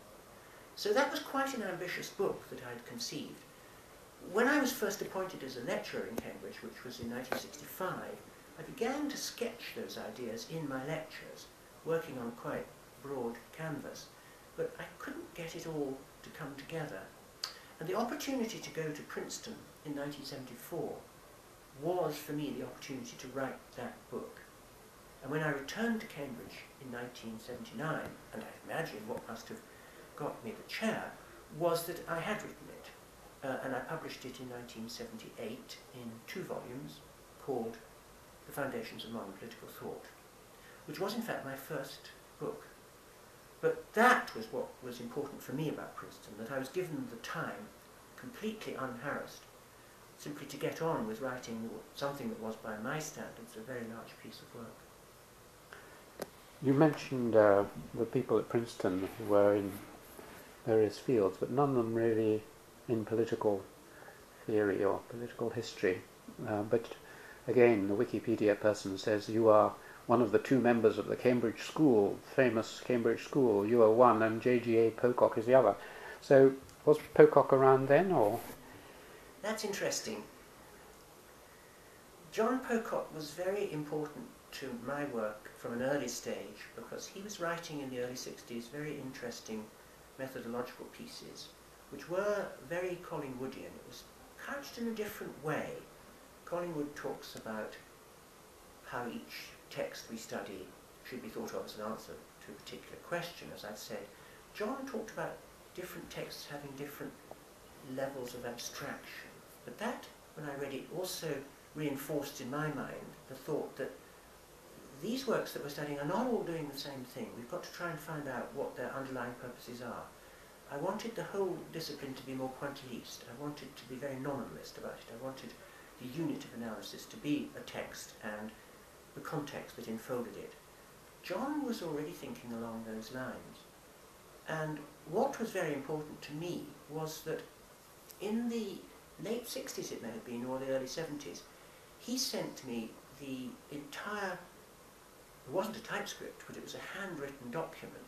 So that was quite an ambitious book that I'd conceived. When I was first appointed as a lecturer in Cambridge, which was in 1965, I began to sketch those ideas in my lectures, working on quite broad canvas, but I couldn't get it all to come together. And the opportunity to go to Princeton in 1974 was for me the opportunity to write that book. And when I returned to Cambridge in 1979, and I imagine what must have got me the chair, was that I had written it. Uh, and I published it in 1978 in two volumes called The Foundations of Modern Political Thought, which was in fact my first book. But that was what was important for me about Princeton, that I was given the time, completely unharassed, simply to get on with writing something that was, by my standards, a very large piece of work. You mentioned uh, the people at Princeton who were in various fields, but none of them really in political theory or political history. Uh, but again, the Wikipedia person says you are one of the two members of the Cambridge School, famous Cambridge School. You are one, and J.G.A. Pocock is the other. So was Pocock around then, or? That's interesting. John Pocock was very important to my work from an early stage because he was writing in the early 60s very interesting methodological pieces which were very Collingwoodian. It was couched in a different way. Collingwood talks about how each text we study should be thought of as an answer to a particular question, as I've said. John talked about different texts having different levels of abstraction. But that, when I read it, also reinforced in my mind the thought that these works that we're studying are not all doing the same thing. We've got to try and find out what their underlying purposes are. I wanted the whole discipline to be more pointilliste. I wanted to be very nominalist about it. I wanted the unit of analysis to be a text and the context that enfolded it. John was already thinking along those lines. And what was very important to me was that in the late 60s, it may have been, or the early 70s, he sent me the entire, it wasn't a typescript, but it was a handwritten document,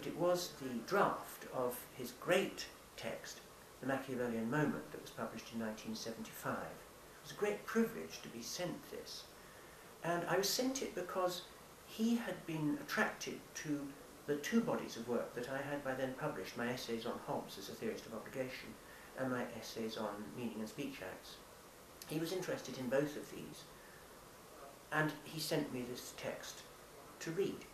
but it was the draft of his great text, The Machiavellian Moment, that was published in 1975. It was a great privilege to be sent this. And I was sent it because he had been attracted to the two bodies of work that I had by then published, my essays on Hobbes as a theorist of obligation and my essays on meaning and speech acts. He was interested in both of these, and he sent me this text to read.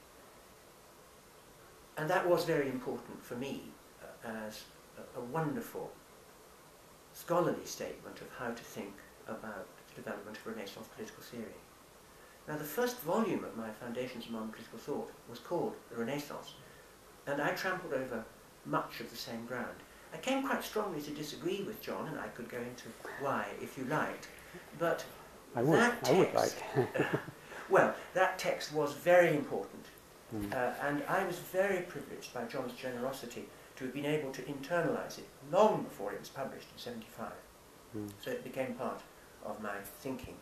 And that was very important for me uh, as a, a wonderful scholarly statement of how to think about the development of Renaissance political theory. Now, the first volume of my Foundations of Modern Political Thought was called The Renaissance, and I trampled over much of the same ground. I came quite strongly to disagree with John, and I could go into why if you liked, but I would, that I would text, like. well, that text was very important Mm. Uh, and I was very privileged by John's generosity to have been able to internalise it long before it was published in 75. Mm. So it became part of my thinking.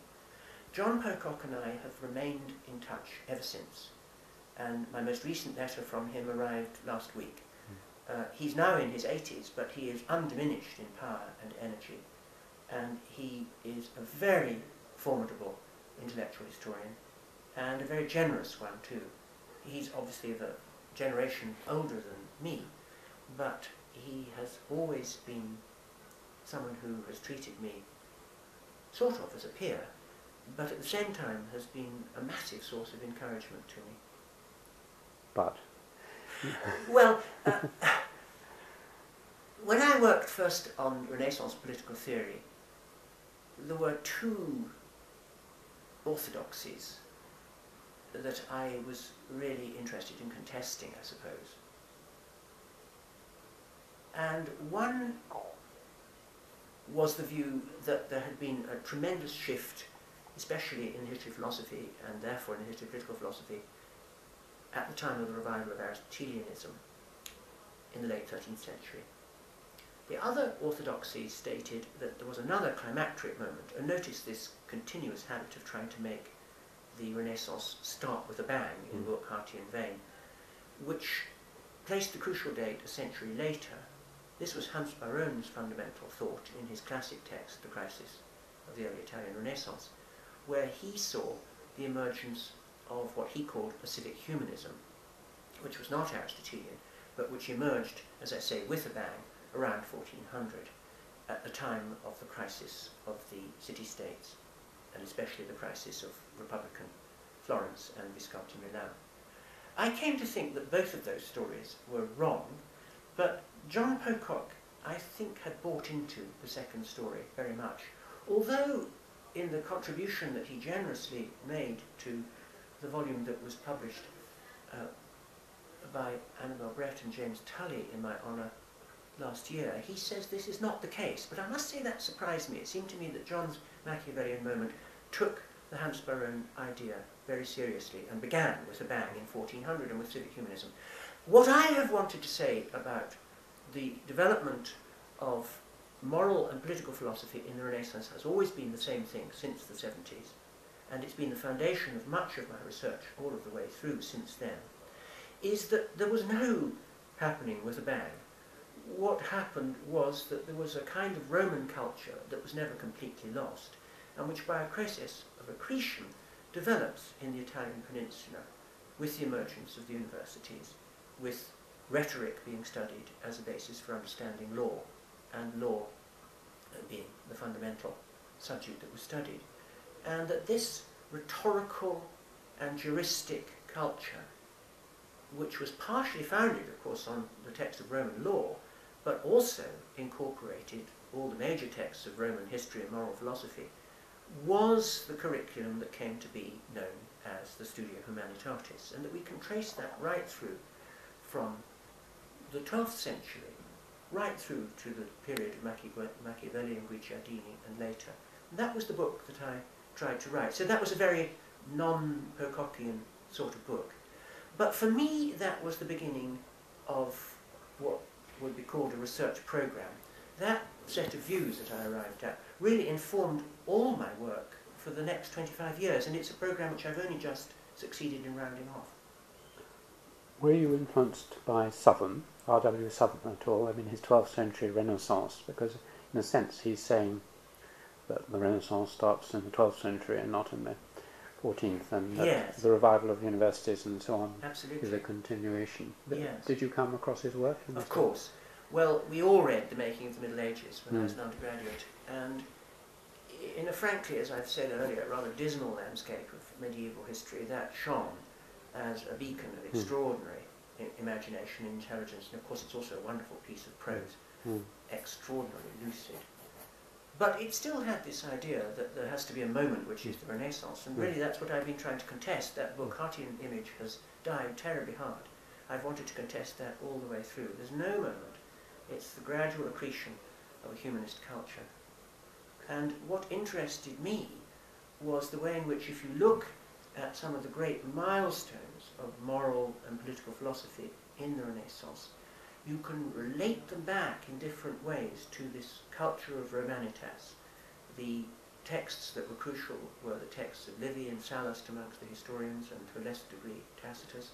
John Pocock and I have remained in touch ever since. And my most recent letter from him arrived last week. Hmm. Uh, he's now in his 80s, but he is undiminished in power and energy. And he is a very formidable intellectual historian and a very generous one too. He's obviously of a generation older than me, but he has always been someone who has treated me sort of as a peer, but at the same time has been a massive source of encouragement to me. But? well, uh, when I worked first on Renaissance political theory, there were two orthodoxies that I was really interested in contesting, I suppose. And one was the view that there had been a tremendous shift, especially in the history of philosophy, and therefore in the history of political philosophy, at the time of the revival of Aristotelianism in the late 13th century. The other orthodoxy stated that there was another climacteric moment, and notice this continuous habit of trying to make the Renaissance start with a bang in mm. Burckhardtian vein, which placed the crucial date a century later. This was Hans Baron's fundamental thought in his classic text, The Crisis of the Early Italian Renaissance, where he saw the emergence of what he called a civic humanism, which was not Aristotelian, but which emerged, as I say, with a bang around 1400, at the time of the crisis of the city-states, and especially the crisis of Republican Florence and Visconti Milan. I came to think that both of those stories were wrong, but John Pocock, I think, had bought into the second story very much. Although in the contribution that he generously made to the volume that was published uh, by Annabel Brett and James Tully in my honour last year, he says this is not the case. But I must say that surprised me. It seemed to me that John's Machiavellian moment took the Hans Baron idea very seriously and began with a bang in 1400 and with civic humanism. What I have wanted to say about the development of moral and political philosophy in the Renaissance has always been the same thing since the 70s, and it's been the foundation of much of my research all of the way through since then, is that there was no happening with a bang what happened was that there was a kind of Roman culture that was never completely lost, and which by a process of accretion develops in the Italian peninsula with the emergence of the universities, with rhetoric being studied as a basis for understanding law, and law being the fundamental subject that was studied. And that this rhetorical and juristic culture, which was partially founded, of course, on the text of Roman law, but also incorporated all the major texts of Roman history and moral philosophy, was the curriculum that came to be known as the Studia Humanitatis, and that we can trace that right through from the 12th century right through to the period of Machiavelli and Guicciardini and later. And that was the book that I tried to write. So that was a very non-Pocockian sort of book. But for me, that was the beginning of what would be called a research program. That set of views that I arrived at really informed all my work for the next 25 years, and it's a program which I've only just succeeded in rounding off. Were you influenced by Southern, R.W. Southern at all, I mean his 12th century Renaissance? Because in a sense he's saying that the Renaissance starts in the 12th century and not in the 14th, and yes. the revival of universities and so on Absolutely. is a continuation. Yes. Did you come across his work? Of course. Well, we all read The Making of the Middle Ages when mm. I was hmm. an undergraduate, and in a frankly, as I've said earlier, rather dismal landscape of medieval history, that shone as a beacon of hmm. extraordinary mm. imagination and intelligence, and of course it's also a wonderful piece of prose, mm. extraordinarily lucid. But it still had this idea that there has to be a moment which is the Renaissance, and really that's what I've been trying to contest. That Burckhardtian image has died terribly hard. I've wanted to contest that all the way through. There's no moment. It's the gradual accretion of a humanist culture. And what interested me was the way in which, if you look at some of the great milestones of moral and political philosophy in the Renaissance, you can relate them back in different ways to this culture of Romanitas. The texts that were crucial were the texts of Livy and Sallust amongst the historians, and to a lesser degree Tacitus,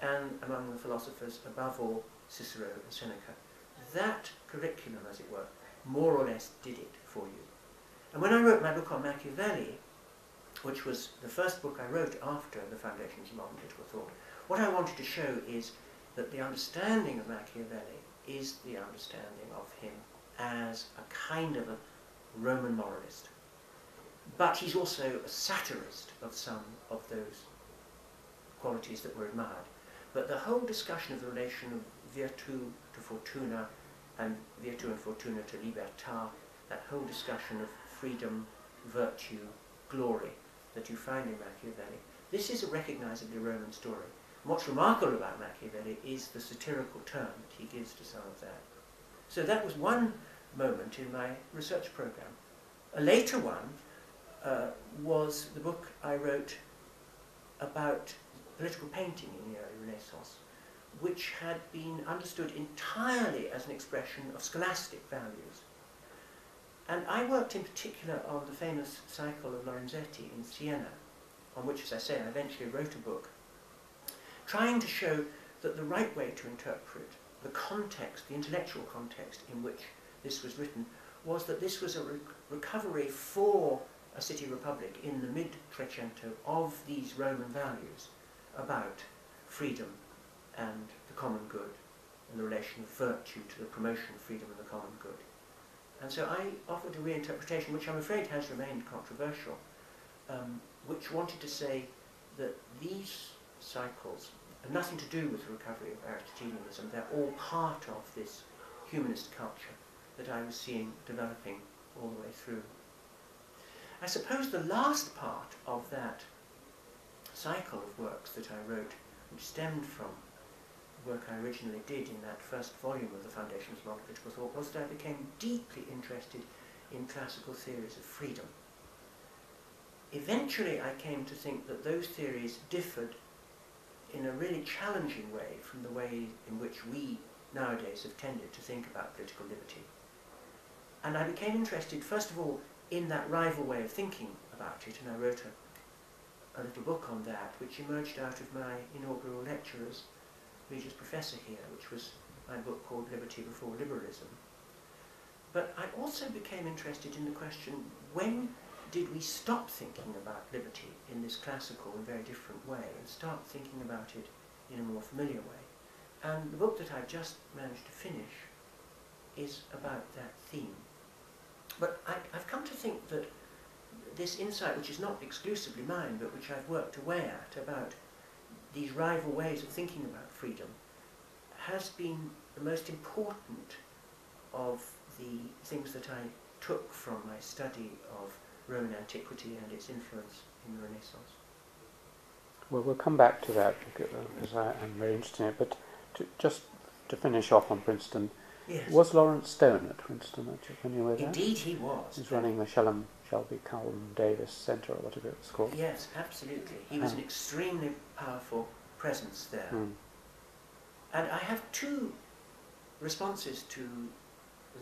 and among the philosophers, above all, Cicero and Seneca. That curriculum, as it were, more or less did it for you. And when I wrote my book on Machiavelli, which was the first book I wrote after the Foundations of Modern Political Thought, what I wanted to show is that the understanding of Machiavelli is the understanding of him as a kind of a Roman moralist. But he's also a satirist of some of those qualities that were admired. But the whole discussion of the relation of virtu to fortuna and virtu and fortuna to libertà, that whole discussion of freedom, virtue, glory that you find in Machiavelli, this is a recognizably Roman story. And what's remarkable about Machiavelli is the satirical turn that he gives to some of that. So that was one moment in my research program. A later one uh, was the book I wrote about political painting in the early Renaissance, which had been understood entirely as an expression of scholastic values. And I worked in particular on the famous cycle of Lorenzetti in Siena, on which, as I say, I eventually wrote a book, trying to show that the right way to interpret the context, the intellectual context in which this was written, was that this was a re recovery for a city republic in the mid-Trecento of these Roman values about freedom and the common good and the relation of virtue to the promotion of freedom and the common good. And so I offered a reinterpretation, which I'm afraid has remained controversial, um, which wanted to say that these cycles have nothing to do with the recovery of Aristotelianism. They're all part of this humanist culture that I was seeing developing all the way through. I suppose the last part of that cycle of works that I wrote, which stemmed from work I originally did in that first volume of the Foundations of Modern Political Thought, was that I became deeply interested in classical theories of freedom. Eventually I came to think that those theories differed in a really challenging way from the way in which we nowadays have tended to think about political liberty. And I became interested, first of all, in that rival way of thinking about it, and I wrote a, a little book on that, which emerged out of my inaugural lecture as Professor here, which was my book called Liberty Before Liberalism. But I also became interested in the question, when did we stop thinking about liberty in this classical and very different way and start thinking about it in a more familiar way? And the book that I've just managed to finish is about that theme. But I, have come to think that this insight, which is not exclusively mine, but which I've worked away at about these rival ways of thinking about freedom, has been the most important of the things that I took from my study of Roman antiquity and its influence in the Renaissance. Well, we'll come back to that because I am very interested in it. But to, just to finish off on Princeton, Yes. Was Lawrence Stone at Princeton? Are you familiar with that? Indeed, he was. He's running the Shelham Shelby Cullom Davis Centre or whatever it's called. Yes, absolutely. He was an extremely powerful presence there. Mm. And I have two responses to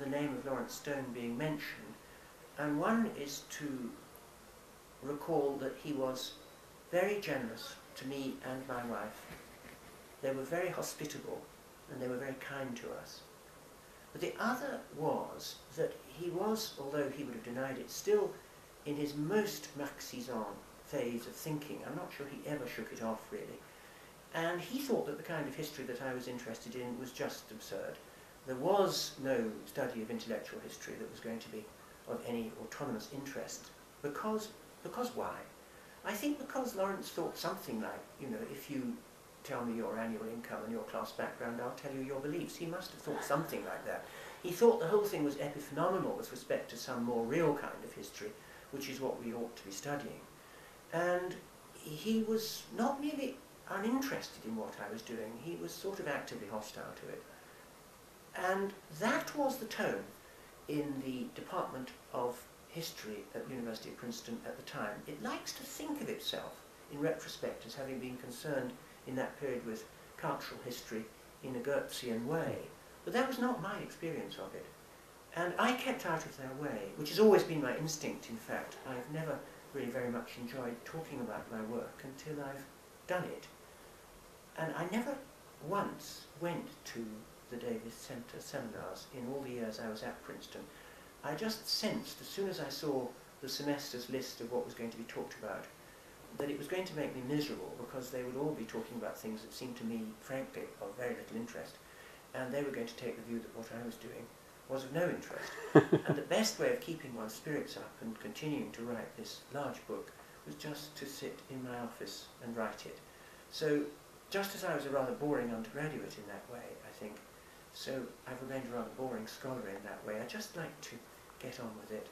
the name of Lawrence Stone being mentioned. And one is to recall that he was very generous to me and my wife. They were very hospitable and they were very kind to us. But the other was that he was, although he would have denied it, still in his most Marxisant phase of thinking. I'm not sure he ever shook it off, really. And he thought that the kind of history that I was interested in was just absurd. There was no study of intellectual history that was going to be of any autonomous interest. Because, because why? I think because Lawrence thought something like, you know, if you tell me your annual income and your class background, I'll tell you your beliefs. He must have thought something like that. He thought the whole thing was epiphenomenal with respect to some more real kind of history, which is what we ought to be studying. And he was not merely uninterested in what I was doing, he was sort of actively hostile to it. And that was the tone in the Department of History at the University of Princeton at the time. It likes to think of itself in retrospect as having been concerned in that period with cultural history in a Geertzian way. But that was not my experience of it. And I kept out of their way, which has always been my instinct, in fact. I've never really very much enjoyed talking about my work until I've done it. And I never once went to the Davis Centre seminars in all the years I was at Princeton. I just sensed, as soon as I saw the semester's list of what was going to be talked about, that it was going to make me miserable because they would all be talking about things that seemed to me, frankly, of very little interest. And they were going to take the view that what I was doing was of no interest. and the best way of keeping one's spirits up and continuing to write this large book was just to sit in my office and write it. So just as I was a rather boring undergraduate in that way, I think, so I've remained a rather boring scholar in that way. I just like to get on with it